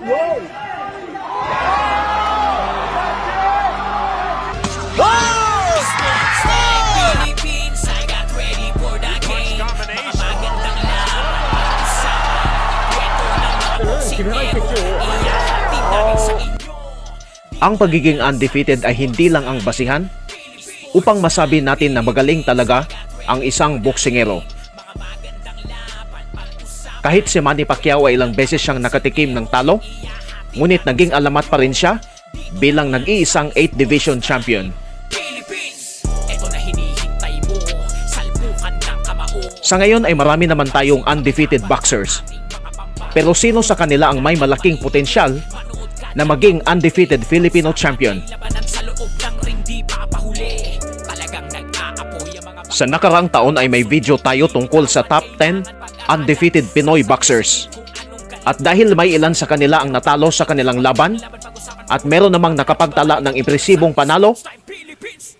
Inyo. Ang pagiging undefeated ay hindi lang ang basihan upang masabi natin na magaling talaga ang isang boksingero. Kahit si Manny Pacquiao ay ilang beses siyang nakatikim ng talo, ngunit naging alamat pa rin siya bilang nag-iisang 8 Division Champion. Sa ngayon ay marami naman tayong undefeated boxers. Pero sino sa kanila ang may malaking potensyal na maging undefeated Filipino champion? Sa nakarang taon ay may video tayo tungkol sa top 10 undefeated Pinoy boxers. At dahil may ilan sa kanila ang natalo sa kanilang laban at meron namang nakapagtala ng impresibong panalo,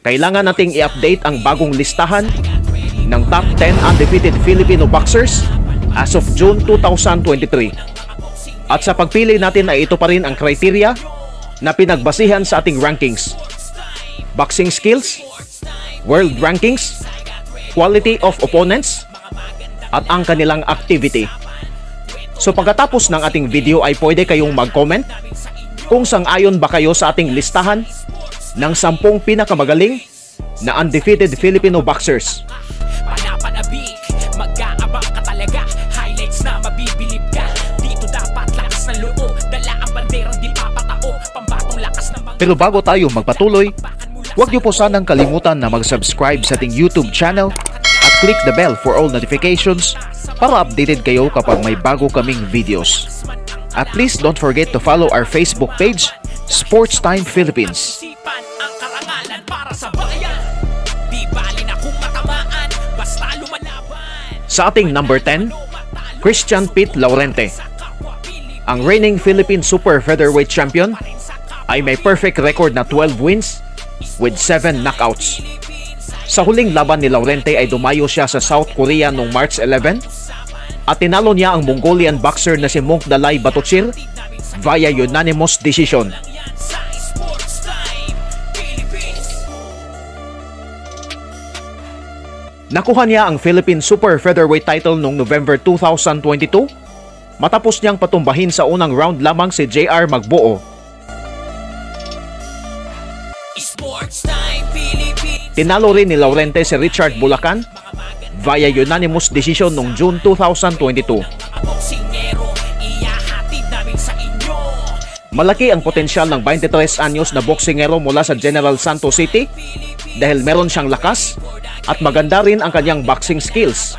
kailangan nating i-update ang bagong listahan ng top 10 undefeated Filipino boxers as of June 2023. At sa pagpili natin ay ito pa rin ang criteria na pinagbasihan sa ating rankings. Boxing skills, world rankings, quality of opponents, at ang kanilang activity. So pagkatapos ng ating video ay pwede kayong mag-comment kung sang-ayon ba kayo sa ating listahan ng 10 pinakamagaling na undefeated Filipino boxers. Panapanabik, mag-aabang ka talaga. Highlights na mabibilib ka. Dito dapat lakas ng loob. Dala ang banderang di papatao. Pambatong lakas ng mga Pero bago tayo magpatuloy, huwag niyo po sanang kalimutan na mag-subscribe sa ating YouTube channel click the bell for all notifications para updated kayo kapag may bago kaming videos. At please don't forget to follow our Facebook page, Sports Time Philippines. Sa ating number 10, Christian Pete Laurente. Ang reigning Philippine Super Featherweight Champion ay may perfect record na 12 wins with 7 knockouts. Sa huling laban ni Laurente ay dumayo siya sa South Korea noong March 11 at tinalo niya ang Mongolian boxer na si Monk Dalai Batochir via unanimous decision. Nakuha niya ang Philippine Super Featherweight title noong November 2022 matapos niyang patumbahin sa unang round lamang si JR Magbuo Tinalo rin ni Laurente si Richard Bulacan via unanimous decision noong June 2022. Mga boksingero Iyahatid namin sa inyo Malaki ang potensyal ng 23 anyos na boksingero mula sa General Santos City dahil meron siyang lakas at maganda rin ang kanyang boxing skills.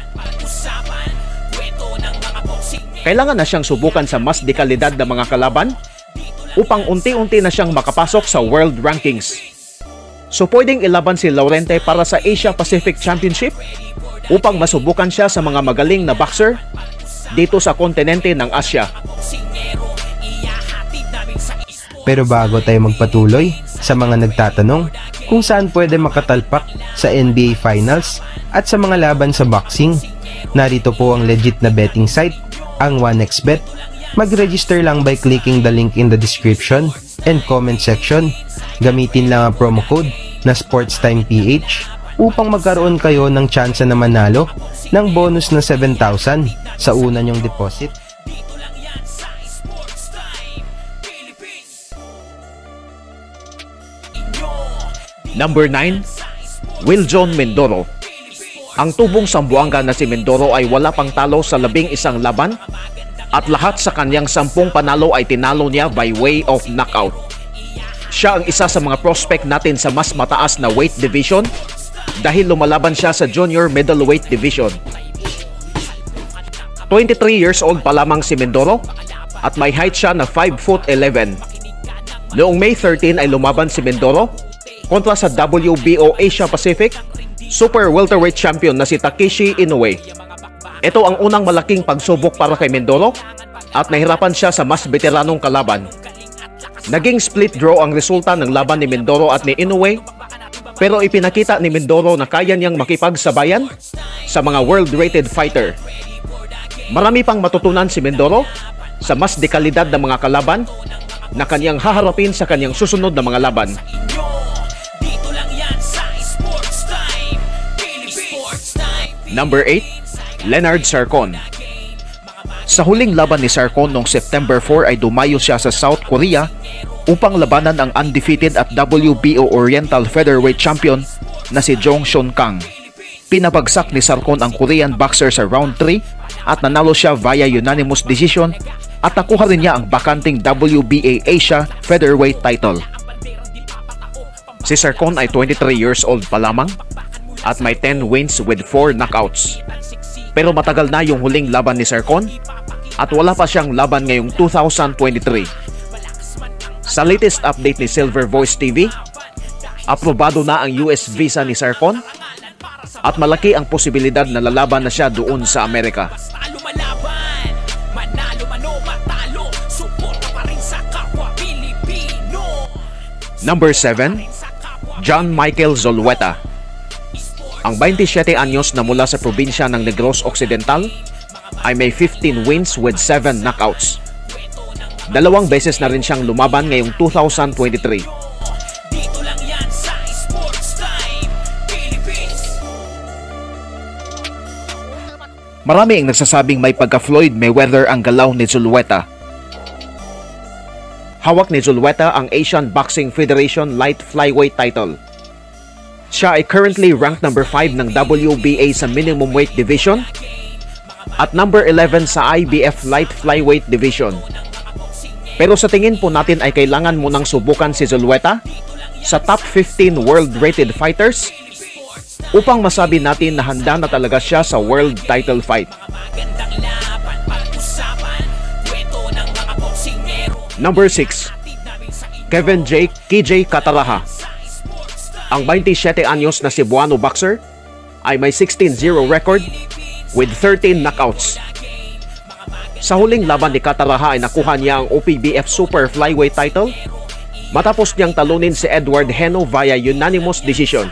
Kailangan na siyang subukan sa mas dekalidad na mga kalaban upang unti-unti na siyang makapasok sa world rankings. So pwedeng ilaban si Laurente para sa Asia Pacific Championship upang masubukan siya sa mga magaling na boxer dito sa kontinente ng Asya. Pero bago tayo magpatuloy, sa mga nagtatanong kung saan pwede makatalpak sa NBA Finals at sa mga laban sa boxing, narito po ang legit na betting site, ang 1xBet. Mag-register lang by clicking the link in the description and comment section. Gamitin lang ang promo code na SportsTimePH upang magkaroon kayo ng tsansa na manalo ng bonus na 7,000 sa una nyong deposit. Number 9, Will John Mindoro. Ang tubong Sambuanga na si Mindoro ay wala pang talo sa labing isang laban at lahat sa kanyang sampung panalo ay tinalo niya by way of knockout. Siya ang isa sa mga prospect natin sa mas mataas na weight division dahil lumalaban siya sa junior middleweight division. 23 years old pa lamang si Mindoro at may height siya na 5 foot 11. Noong May 13 ay lumaban si Mindoro kontra sa WBO Asia Pacific Super Welterweight Champion na si Takeshi Inoue. Ito ang unang malaking pagsubok para kay Mindoro at nahirapan siya sa mas veteranong kalaban. Naging split draw ang resulta ng laban ni Mindoro at ni Inoue pero ipinakita ni Mindoro na kaya niyang makipagsabayan sa mga world-rated fighter. Marami pang matutunan si Mindoro sa mas dekalidad na mga kalaban na kanyang haharapin sa kanyang susunod na mga laban. Number 8, Leonard Sarcon. Sa huling laban ni Sarcon noong September 4 ay dumayo siya sa South Korea upang labanan ang undefeated at WBO Oriental Featherweight Champion na si Jong Shon Kang. Pinabagsak ni Sarcon ang Korean boxer sa round 3 at nanalo siya via unanimous decision at nakuha rin niya ang bakanting WBA Asia Featherweight title. Si Sarcon ay 23 years old pa lamang at may 10 wins with 4 knockouts. Pero matagal na yung huling laban ni Sarcon at wala pa siyang laban ngayong 2023. Sa latest update ni Silver Voice TV, aprobado na ang US visa ni Sarcon at malaki ang posibilidad na lalaban na siya doon sa Amerika. Number 7, John Michael Zolweta. Ang 27 anyos na mula sa probinsya ng Negros Occidental ay may 15 wins with 7 knockouts. Dalawang beses na rin siyang lumaban ngayong 2023. Dito lang yan sa Sports Time Philippines Marami ang nagsasabing may pagka-Floyd Mayweather ang galaw ni Zulueta. Hawak ni Zulueta ang Asian Boxing Federation Light Flyweight title. Siya ay currently ranked number 5 ng WBA sa minimum weight division at number 11 sa IBF Light Flyweight division. Pero sa tingin po natin ay kailangan mo nang subukan si Zulueta sa top 15 world rated fighters upang masabi natin na handa na talaga siya sa world title fight. Number 6, Kevin J. KJ Cataraha. Ang 27 anyos na Cebuano boxer ay may 16-0 record with 13 knockouts. Sa huling laban ni Cataraha ay nakuha niya ang OPBF Super Flyweight title matapos niyang talunin si Edward Heno via unanimous decision.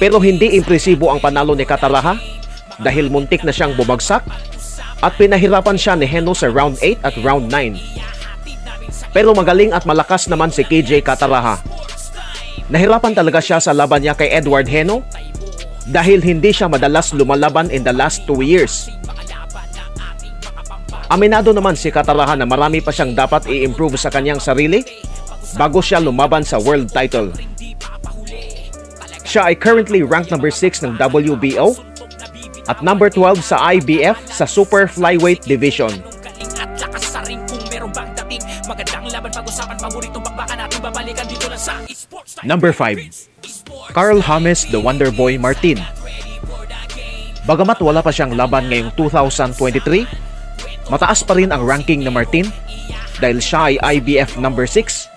Pero hindi impresibo ang panalo ni Cataraha dahil muntik na siyang bumagsak at pinahirapan siya ni Heno sa round 8 at round 9. Pero magaling at malakas naman si KJ Cataraha. Nahirapan talaga siya sa laban niya kay Edward Heno dahil hindi siya madalas lumalaban in the last 2 years. Aminado naman si Cataraha na marami pa siyang dapat i-improve sa kanyang sarili bago siya lumaban sa world title. Siya ay currently ranked number 6 ng WBO at number 12 sa IBF sa Super Flyweight Division. Number 5, Carl James the Wonder Boy Martin. Bagamat wala pa siyang laban ngayong 2023, mataas pa rin ang ranking ni Martin dahil siya ay IBF number 6,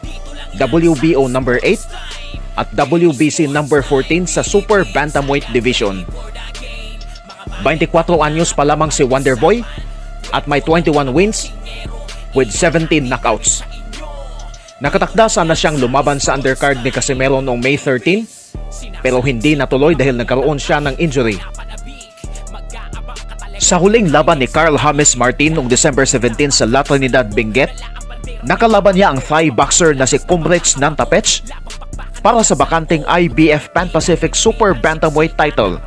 WBO number 8, at WBC number 14 sa Super Bantamweight Division. 24 anyos pa lamang si Wonderboy at may 21 wins with 17 knockouts. Nakatakda sana siyang lumaban sa undercard ni Casimero noong May 13 pero hindi natuloy dahil nagkaroon siya ng injury. Sa huling laban ni Carl James Martin noong December 17 sa La Trinidad Benguet, nakalaban niya ang Thai boxer na si Kumrich Nantapech para sa bakanting IBF Pan Pacific Super Bantamweight title.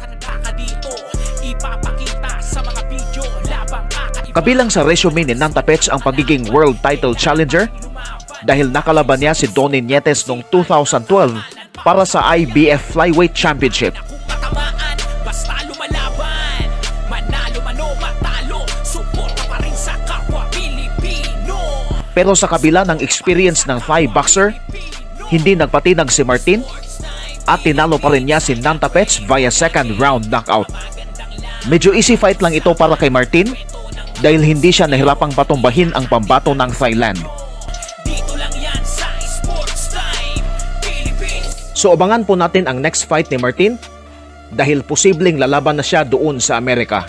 Kabilang sa resume ni Nantapech ang pagiging world title challenger dahil nakalaban niya si Donnie Nietes noong 2012 para sa IBF Flyweight Championship. Pero sa kabila ng experience ng Thai boxer, hindi nagpatinag si Martin at tinalo pa rin niya si Nantapech via second round knockout. Medyo easy fight lang ito para kay Martin dahil hindi siya nahirapang patumbahin ang pambato ng Thailand. So abangan po natin ang next fight ni Martin dahil posibleng lalaban na siya doon sa Amerika.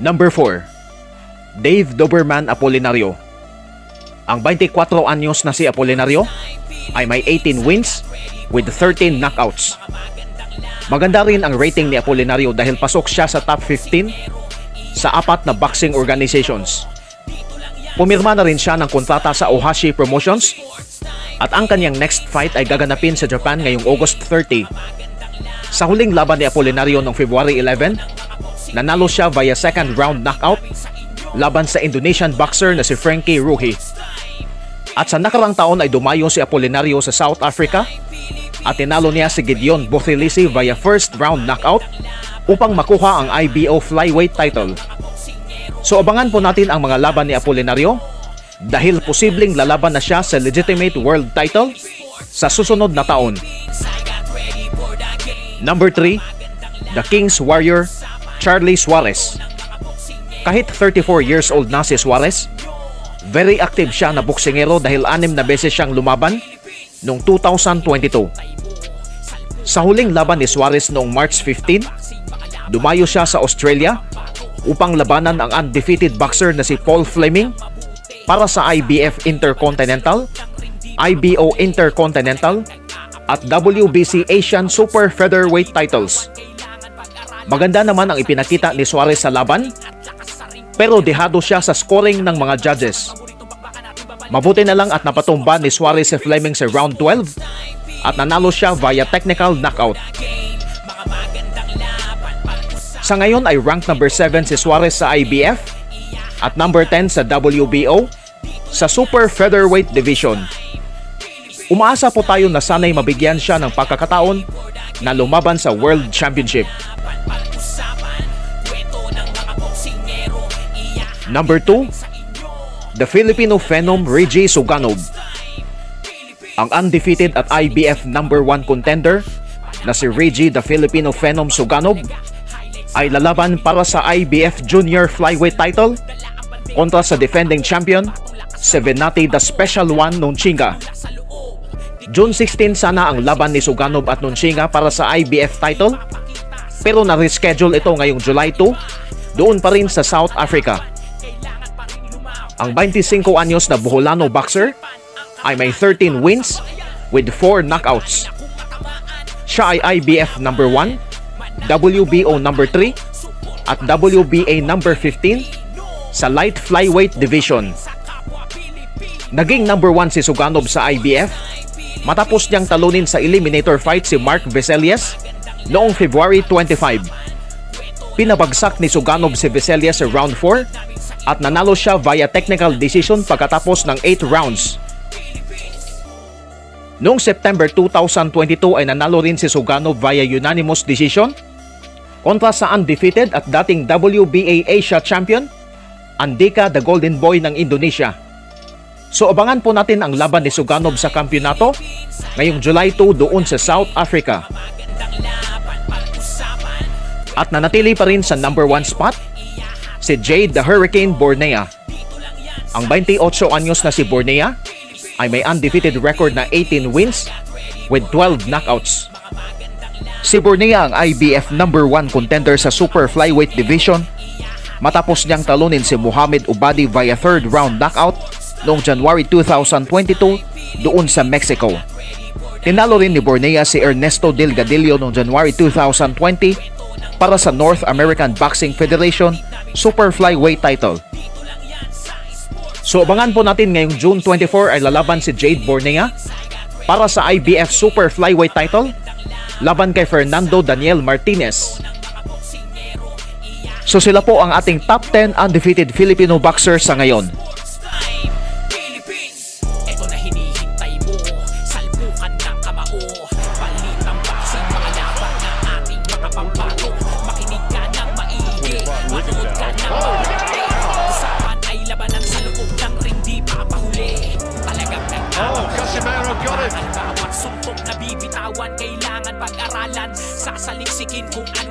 Number 4. Dave Doberman Apolinario Ang 24 anyos na si Apolinario ay may 18 wins with 13 knockouts. Maganda rin ang rating ni Apolinario dahil pasok siya sa top 15 sa apat na boxing organizations. Pumirma na rin siya ng kontrata sa Ohashi Promotions at ang kanyang next fight ay gaganapin sa Japan ngayong August 30. Sa huling laban ni Apolinario noong February 11, nanalo siya via second round knockout laban sa Indonesian boxer na si Frankie Ruhi. At sa nakarang taon ay dumayo si Apolinario sa South Africa at tinalo niya si Gideon Bothilisi via first round knockout upang makuha ang IBO flyweight title. So abangan po natin ang mga laban ni Apolinario dahil posibleng lalaban na siya sa legitimate world title sa susunod na taon. Number 3, The King's Warrior, Charlie Suarez. Kahit 34 years old na si Suarez, very active siya na boksingero dahil anim na beses siyang lumaban noong 2022. Sa huling laban ni Suarez noong March 15, dumayo siya sa Australia upang labanan ang undefeated boxer na si Paul Fleming para sa IBF Intercontinental, IBO Intercontinental at WBC Asian Super Featherweight titles. Maganda naman ang ipinakita ni Suarez sa laban pero dehado siya sa scoring ng mga judges. Mabuti na lang at napatumba ni Suarez si Fleming sa round 12 at nanalo siya via technical knockout. Sa ngayon ay rank number 7 si Suarez sa IBF at number 10 sa WBO sa Super Featherweight Division. Umaasa po tayo na sana'y mabigyan siya ng pagkakataon na lumaban sa World Championship. Number 2, the Filipino Phenom Reggie Suganov. Ang undefeated at IBF number 1 contender na si Reggie the Filipino Phenom Suganov ay lalaban para sa IBF Junior Flyweight title kontra sa defending champion si Venati the Special One Nunchinga. June 16 sana ang laban ni Suganov at Nunchinga para sa IBF title pero na-reschedule ito ngayong July 2 doon pa rin sa South Africa. Ang 25 anyos na Boholano boxer ay may 13 wins with 4 knockouts. Siya ay IBF number 1, WBO number 3, at WBA number 15 sa light flyweight division. Naging number 1 si Suganov sa IBF matapos niyang talunin sa eliminator fight si Mark Veselius noong February 25. Pinabagsak ni Suganov si Veselius sa round 4 at nanalo siya via technical decision pagkatapos ng 8 rounds. Noong September 2022 ay nanalo rin si Suganov via unanimous decision kontra sa undefeated at dating WBA Asia champion Andika the Golden Boy ng Indonesia. So abangan po natin ang laban ni Suganov sa kampyonato ngayong July 2 doon sa South Africa. At nanatili pa rin sa number 1 spot si Jade the Hurricane Bornea. Ang 28 anyos na si Bornea ay may undefeated record na 18 wins with 12 knockouts. Si Bornea ang IBF number 1 contender sa Super Flyweight Division matapos niyang talunin si Muhammad Ubadi via third round knockout noong January 2022 doon sa Mexico. Tinalo rin ni Bornea si Ernesto Delgadillo noong January 2020 para sa North American Boxing Federation Super Flyweight title. So abangan po natin ngayong June 24 ay lalaban si Jade Bornea para sa IBF Super Flyweight title laban kay Fernando Daniel Martinez. So sila po ang ating top 10 undefeated Filipino boxers sa ngayon. Sasaliksikin kung galing